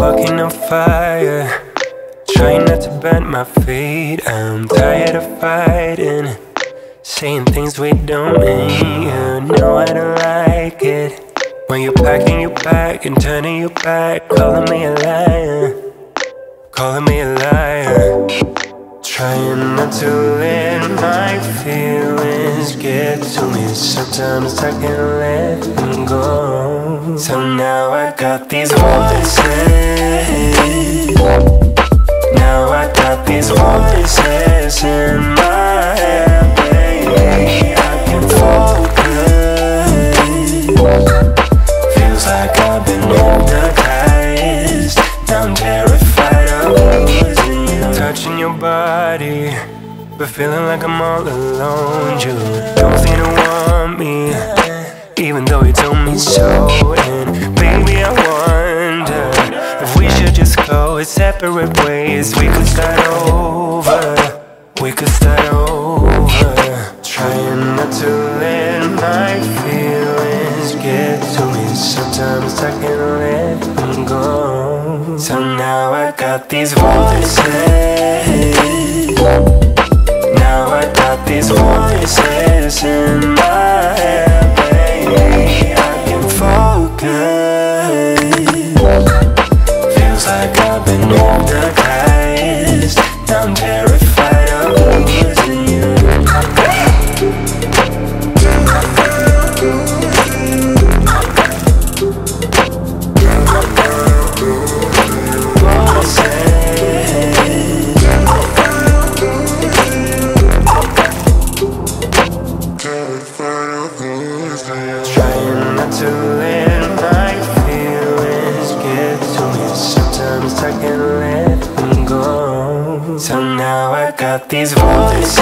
Walking on fire Bend my feet. I'm tired of fighting Saying things we don't mean. You know I don't like it. When you're packing your bag and turning your back Calling me a liar Calling me a liar. Trying not to let my feelings get to me. Sometimes I can't let them go. So now I got these voices But feeling like I'm all alone You don't seem to want me. Even though you told me so And baby I wonder If we should just go separate ways. We could start over We could start over. Trying not to let my feelings get to me. Sometimes I can't let them go. So now I got these voices So now I got these voices